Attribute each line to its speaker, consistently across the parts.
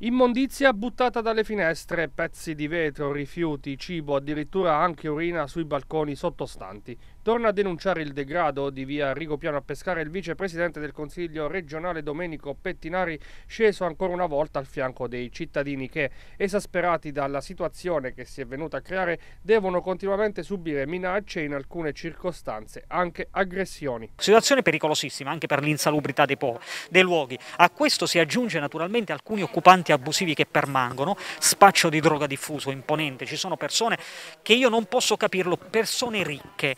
Speaker 1: Immondizia buttata dalle finestre, pezzi di vetro, rifiuti, cibo, addirittura anche urina sui balconi sottostanti. Torna a denunciare il degrado di via Rigopiano a Pescara il vicepresidente del Consiglio regionale Domenico Pettinari, sceso ancora una volta al fianco dei cittadini che, esasperati dalla situazione che si è venuta a creare, devono continuamente subire minacce e in alcune circostanze anche aggressioni.
Speaker 2: Situazione pericolosissima anche per l'insalubrità dei, dei luoghi. A questo si aggiunge naturalmente alcuni occupanti abusivi che permangono, spaccio di droga diffuso imponente, ci sono persone che io non posso capirlo, persone ricche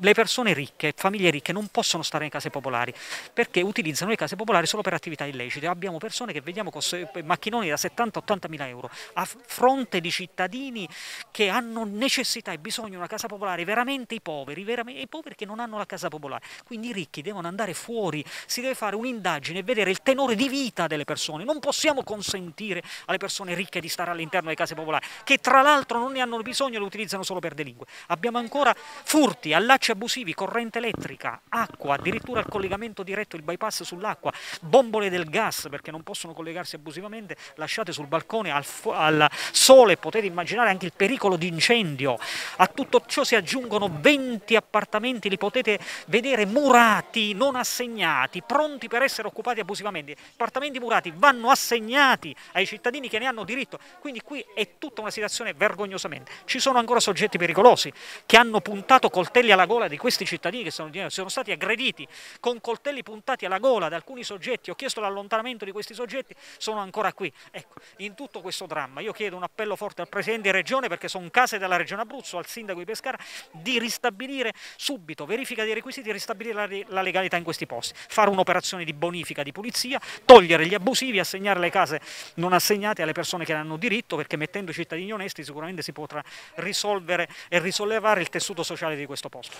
Speaker 2: le persone ricche, famiglie ricche non possono stare in case popolari perché utilizzano le case popolari solo per attività illecite. Abbiamo persone che vediamo con macchinoni da 70-80 mila euro a fronte di cittadini che hanno necessità e bisogno di una casa popolare, veramente i poveri, veramente, i poveri che non hanno la casa popolare. Quindi i ricchi devono andare fuori, si deve fare un'indagine e vedere il tenore di vita delle persone. Non possiamo consentire alle persone ricche di stare all'interno delle case popolari, che tra l'altro non ne hanno bisogno e le utilizzano solo per delinquere. Abbiamo ancora furti, all'acqua allacci abusivi, corrente elettrica, acqua, addirittura il collegamento diretto, il bypass sull'acqua, bombole del gas perché non possono collegarsi abusivamente, lasciate sul balcone al, al sole, potete immaginare anche il pericolo di incendio. A tutto ciò si aggiungono 20 appartamenti, li potete vedere murati, non assegnati, pronti per essere occupati abusivamente. Appartamenti murati vanno assegnati ai cittadini che ne hanno diritto, quindi qui è tutta una situazione vergognosamente. Ci sono ancora soggetti pericolosi che hanno puntato coltelli alla gola di questi cittadini che sono, sono, stati aggrediti con coltelli puntati alla gola da alcuni soggetti, ho chiesto l'allontanamento di questi soggetti, sono ancora qui. Ecco, in tutto questo dramma io chiedo un appello forte al Presidente di Regione, perché sono case della Regione Abruzzo, al Sindaco di Pescara, di ristabilire subito, verifica dei requisiti, ristabilire la, la legalità in questi posti, fare un'operazione di bonifica, di pulizia, togliere gli abusivi, assegnare le case non assegnate alle persone che ne hanno diritto, perché mettendo cittadini onesti sicuramente si potrà risolvere e risollevare il tessuto sociale di questo posto.